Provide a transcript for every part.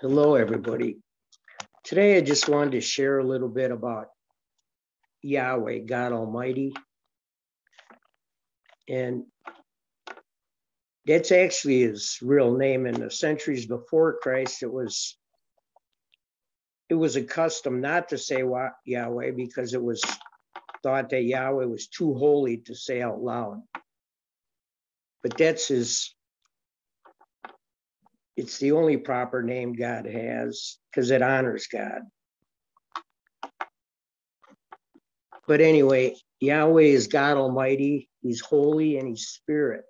Hello, everybody. Today, I just wanted to share a little bit about Yahweh, God Almighty. And that's actually his real name. In the centuries before Christ, it was it was a custom not to say Yahweh because it was thought that Yahweh was too holy to say out loud. But that's his it's the only proper name God has because it honors God. But anyway, Yahweh is God Almighty. He's holy and He's Spirit.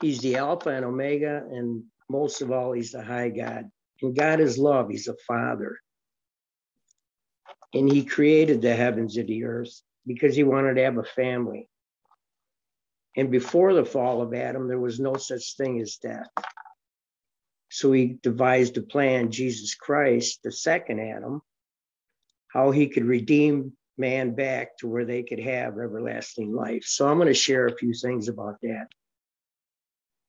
He's the Alpha and Omega, and most of all, He's the High God. And God is love. He's a Father. And He created the heavens and the earth because He wanted to have a family. And before the fall of Adam, there was no such thing as death. So he devised a plan, Jesus Christ, the second Adam, how he could redeem man back to where they could have everlasting life. So I'm going to share a few things about that.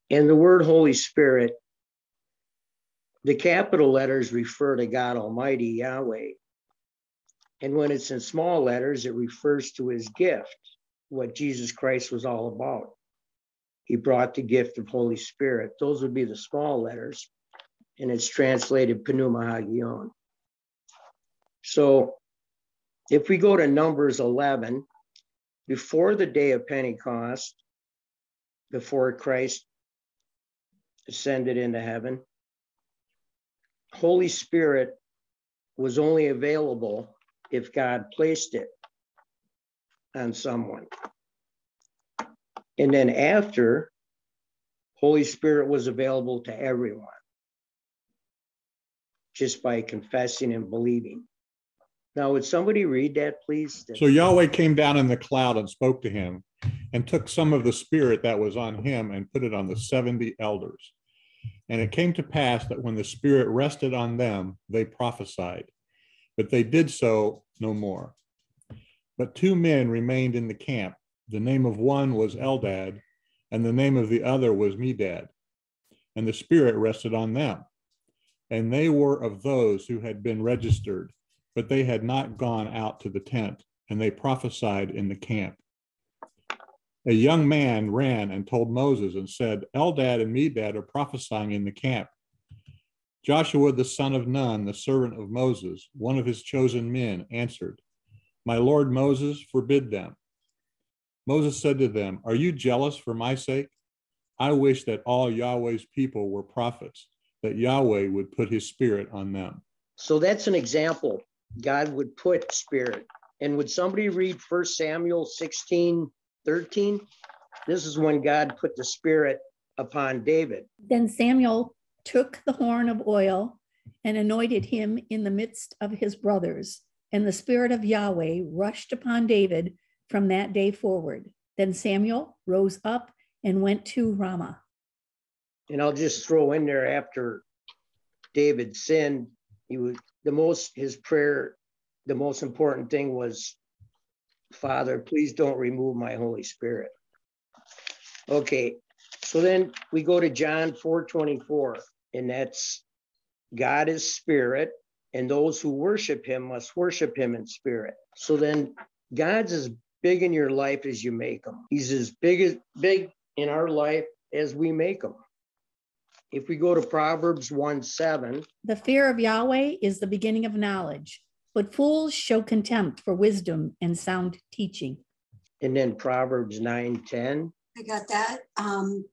And the word Holy Spirit, the capital letters refer to God Almighty, Yahweh. And when it's in small letters, it refers to his gift, what Jesus Christ was all about he brought the gift of Holy Spirit. Those would be the small letters, and it's translated Pneuma Hagion. So if we go to Numbers 11, before the day of Pentecost, before Christ ascended into heaven, Holy Spirit was only available if God placed it on someone. And then after, Holy Spirit was available to everyone just by confessing and believing. Now, would somebody read that, please? So Yahweh came down in the cloud and spoke to him and took some of the spirit that was on him and put it on the 70 elders. And it came to pass that when the spirit rested on them, they prophesied, but they did so no more. But two men remained in the camp the name of one was Eldad, and the name of the other was Medad. And the Spirit rested on them. And they were of those who had been registered, but they had not gone out to the tent, and they prophesied in the camp. A young man ran and told Moses and said, Eldad and Medad are prophesying in the camp. Joshua the son of Nun, the servant of Moses, one of his chosen men, answered, My lord Moses, forbid them. Moses said to them, Are you jealous for my sake? I wish that all Yahweh's people were prophets, that Yahweh would put his spirit on them. So that's an example. God would put spirit. And would somebody read 1 Samuel 16 13? This is when God put the spirit upon David. Then Samuel took the horn of oil and anointed him in the midst of his brothers. And the spirit of Yahweh rushed upon David from that day forward. Then Samuel rose up and went to Ramah. And I'll just throw in there after David sinned, he was the most his prayer, the most important thing was, Father, please don't remove my Holy Spirit. Okay, so then we go to John 4 24, and that's God is spirit, and those who worship him must worship him in spirit. So then God's is big in your life as you make them. He's as big as big in our life as we make them. If we go to Proverbs 1 7, the fear of Yahweh is the beginning of knowledge, but fools show contempt for wisdom and sound teaching. And then Proverbs 9 10. I got that. Um,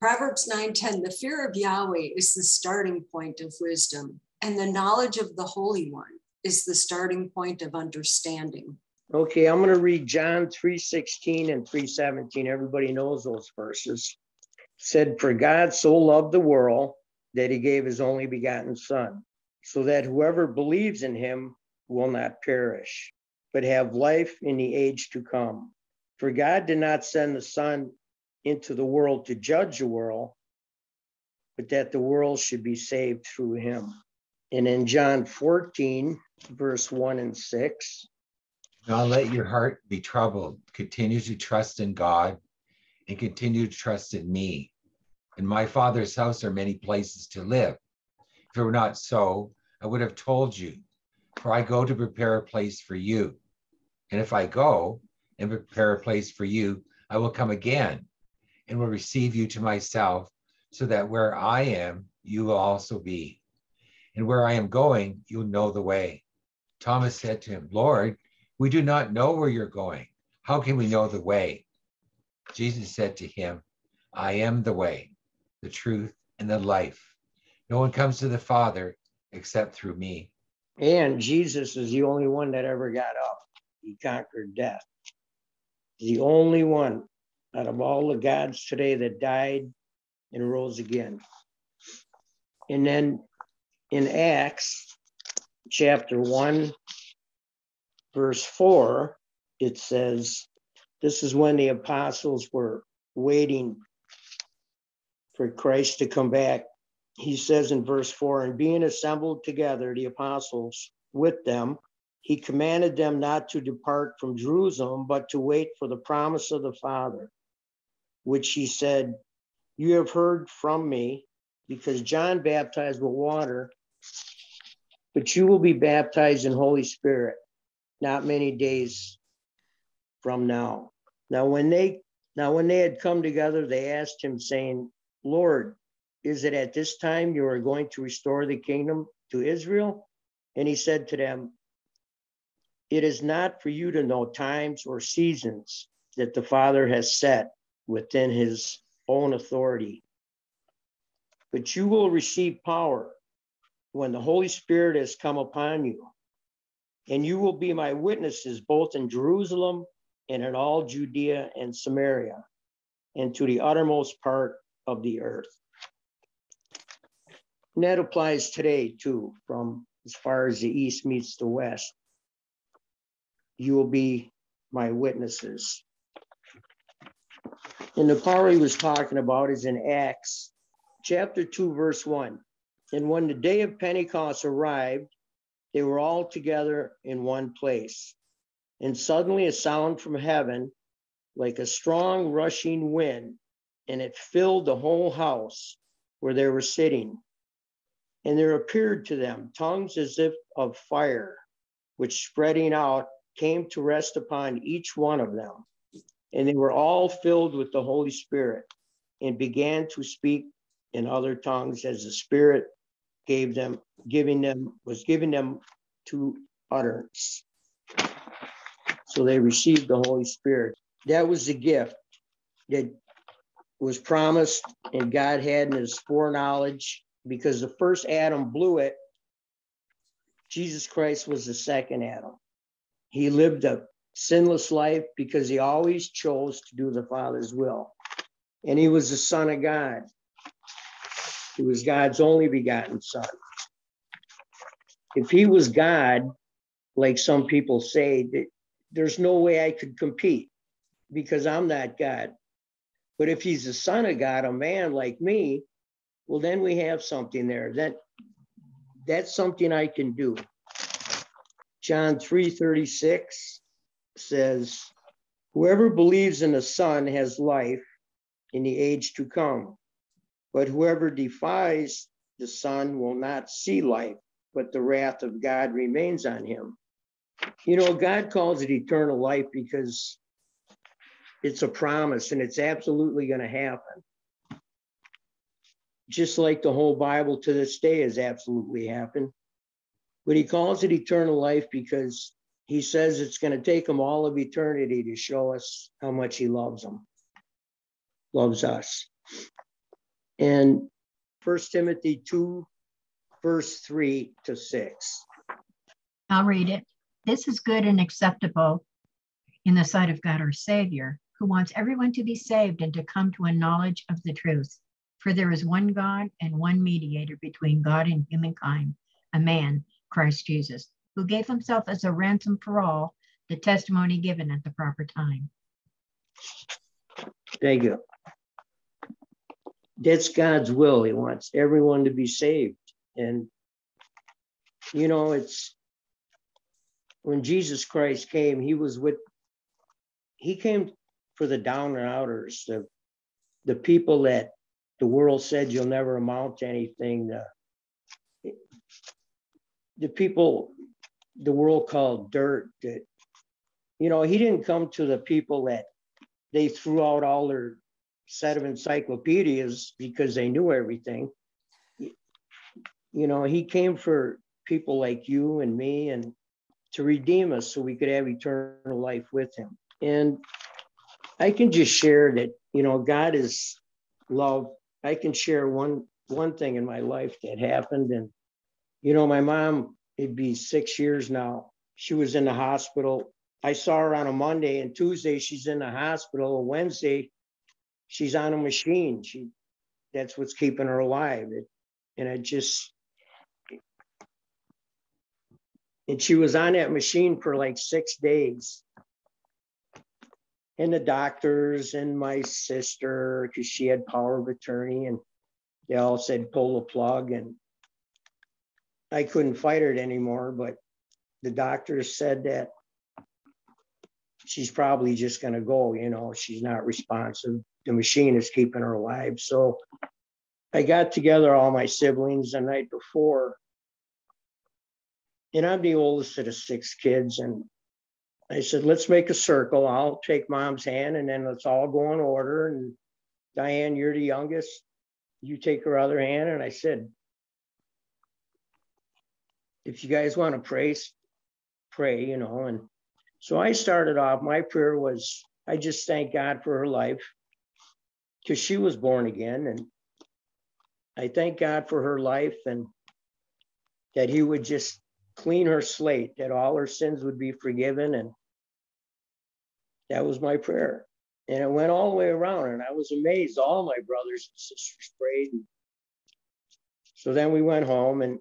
Proverbs 9 10, the fear of Yahweh is the starting point of wisdom, and the knowledge of the Holy One is the starting point of understanding. Okay, I'm going to read John 3:16 and 3:17. Everybody knows those verses. said, "For God so loved the world that he gave his only begotten son, so that whoever believes in him will not perish, but have life in the age to come. For God did not send the son into the world to judge the world, but that the world should be saved through him." And in John 14, verse 1 and 6, not let your heart be troubled. Continue to trust in God and continue to trust in me. In my Father's house are many places to live. If it were not so, I would have told you, for I go to prepare a place for you. And if I go and prepare a place for you, I will come again and will receive you to myself, so that where I am, you will also be. And where I am going, you'll know the way. Thomas said to him, Lord, we do not know where you're going. How can we know the way? Jesus said to him, I am the way, the truth, and the life. No one comes to the Father except through me. And Jesus is the only one that ever got up. He conquered death. The only one out of all the gods today that died and rose again. And then in Acts chapter 1, verse 4, it says, This is when the apostles were waiting for Christ to come back. He says in verse 4 And being assembled together, the apostles with them, he commanded them not to depart from Jerusalem, but to wait for the promise of the Father, which he said, You have heard from me, because John baptized with water, but you will be baptized in Holy Spirit not many days from now. Now, when they now when they had come together, they asked him, saying, Lord, is it at this time you are going to restore the kingdom to Israel? And he said to them, It is not for you to know times or seasons that the Father has set within his own authority. But you will receive power when the Holy Spirit has come upon you. And you will be my witnesses both in Jerusalem and in all Judea and Samaria and to the uttermost part of the earth. And that applies today too, from as far as the east meets the west. You will be my witnesses. And the power he was talking about is in Acts chapter 2, verse 1. And when the day of Pentecost arrived, they were all together in one place. And suddenly a sound from heaven, like a strong rushing wind, and it filled the whole house where they were sitting. And there appeared to them tongues as if of fire, which spreading out came to rest upon each one of them. And they were all filled with the Holy Spirit and began to speak in other tongues as the Spirit gave them, giving them, was giving them to utterance. So they received the Holy Spirit. That was the gift that was promised and God had in his foreknowledge because the first Adam blew it. Jesus Christ was the second Adam. He lived a sinless life because he always chose to do the Father's will. And he was the Son of God. He was God's only begotten Son. If he was God, like some people say, that there's no way I could compete because I'm not God. But if he's the son of God, a man like me, well, then we have something there. That that's something I can do. John 3:36 says, Whoever believes in the Son has life in the age to come. But whoever defies the Son will not see life, but the wrath of God remains on him. You know, God calls it eternal life because it's a promise and it's absolutely going to happen. Just like the whole Bible to this day has absolutely happened. But he calls it eternal life because he says it's going to take him all of eternity to show us how much he loves them, loves us. And First Timothy 2, verse 3 to 6. I'll read it. This is good and acceptable in the sight of God our Savior, who wants everyone to be saved and to come to a knowledge of the truth. For there is one God and one mediator between God and humankind, a man, Christ Jesus, who gave himself as a ransom for all, the testimony given at the proper time. Thank you. That's God's will. He wants everyone to be saved. And, you know, it's when Jesus Christ came, he was with, he came for the down and outers, the, the people that the world said you'll never amount to anything. The, the people the world called dirt that you know he didn't come to the people that they threw out all their set of encyclopedias because they knew everything you know he came for people like you and me and to redeem us so we could have eternal life with him and i can just share that you know god is love i can share one one thing in my life that happened and you know my mom it'd be six years now. She was in the hospital. I saw her on a Monday and Tuesday she's in the hospital. Wednesday she's on a machine. She that's what's keeping her alive. It, and I just and she was on that machine for like six days. And the doctors and my sister, because she had power of attorney, and they all said pull the plug. And I couldn't fight it anymore, but the doctors said that she's probably just going to go. You know, she's not responsive. The machine is keeping her alive. So I got together all my siblings the night before. And I'm the oldest of the six kids. And I said, let's make a circle. I'll take mom's hand and then let's all go in order. And Diane, you're the youngest. You take her other hand. And I said, if you guys want to pray, pray, you know. And so I started off, my prayer was, I just thank God for her life because she was born again. And I thank God for her life and that He would just clean her slate, that all her sins would be forgiven. And that was my prayer. And it went all the way around. And I was amazed. All my brothers and sisters prayed. So then we went home and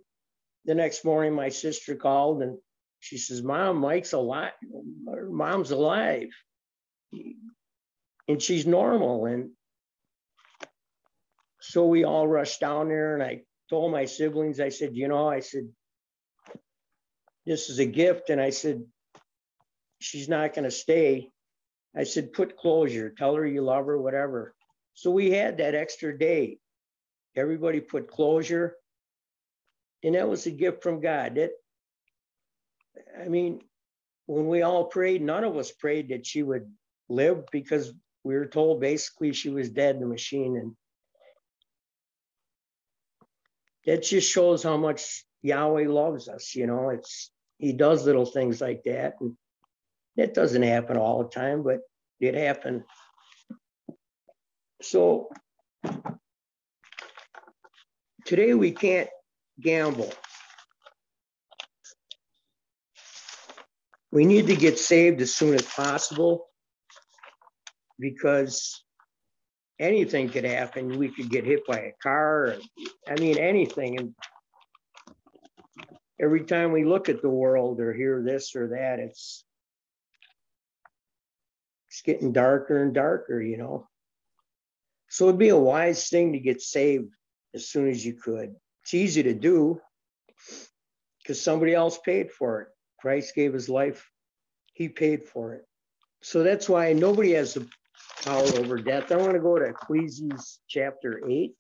the next morning, my sister called and she says, Mom, Mike's alive. Mom's alive. And she's normal. And so we all rushed down there and I told my siblings, I said, you know, I said, this is a gift. And I said, she's not going to stay. I said, put closure, tell her you love her, whatever. So we had that extra day. Everybody put closure. And that was a gift from God. That, I mean, when we all prayed, none of us prayed that she would live because we were told basically she was dead in the machine. And that just shows how much Yahweh loves us. You know, it's he does little things like that. And that doesn't happen all the time, but it happened. So today we can't gamble. We need to get saved as soon as possible because anything could happen. We could get hit by a car. I mean, anything. And every time we look at the world or hear this or that, it's it's getting darker and darker, you know. So it'd be a wise thing to get saved as soon as you could. It's easy to do because somebody else paid for it. Christ gave his life, he paid for it. So that's why nobody has the power over death. I want to go to Ecclesiastes chapter 8.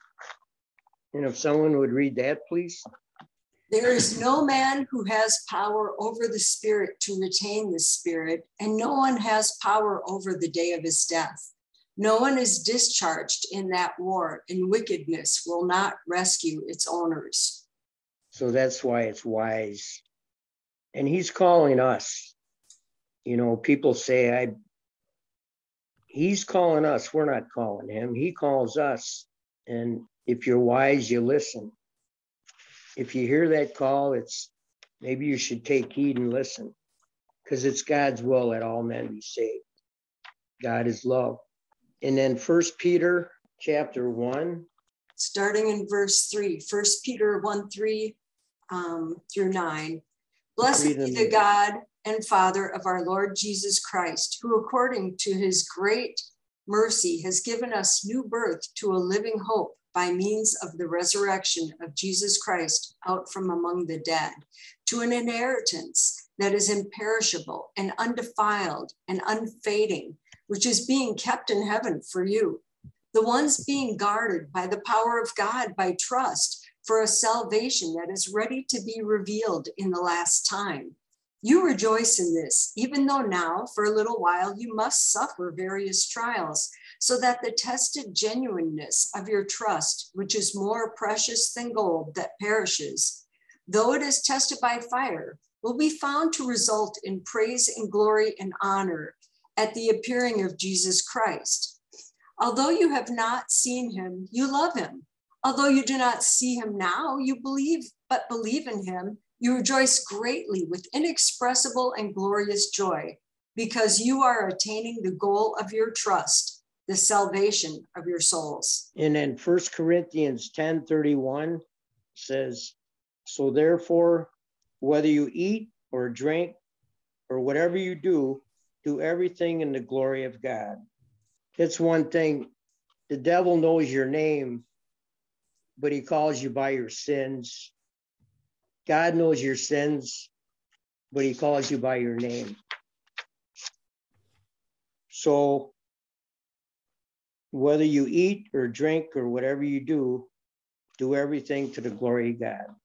And if someone would read that, please. There is no man who has power over the spirit to retain the spirit, and no one has power over the day of his death. No one is discharged in that war, and wickedness will not rescue its owners. So that's why it's wise. And he's calling us. You know, people say, I, he's calling us. We're not calling him. He calls us. And if you're wise, you listen. If you hear that call, it's maybe you should take heed and listen because it's God's will that all men be saved. God is love. And then First Peter chapter one. Starting in verse 3, First Peter 1 3 um, through 9. Blessed be the God and Father of our Lord Jesus Christ, who according to his great mercy has given us new birth to a living hope by means of the resurrection of Jesus Christ out from among the dead, to an inheritance that is imperishable and undefiled and unfading which is being kept in heaven for you. The ones being guarded by the power of God by trust for a salvation that is ready to be revealed in the last time. You rejoice in this, even though now, for a little while, you must suffer various trials, so that the tested genuineness of your trust, which is more precious than gold that perishes, though it is tested by fire, will be found to result in praise and glory and honor at the appearing of Jesus Christ. Although you have not seen him, you love him. Although you do not see him now, you believe, but believe in him you rejoice greatly with inexpressible and glorious joy because you are attaining the goal of your trust, the salvation of your souls. And then First Corinthians 10 31 says, So therefore, whether you eat or drink or whatever you do, do everything in the glory of God. It's one thing. The devil knows your name, but he calls you by your sins God knows your sins, but he calls you by your name. So whether you eat or drink or whatever you do, do everything to the glory of God.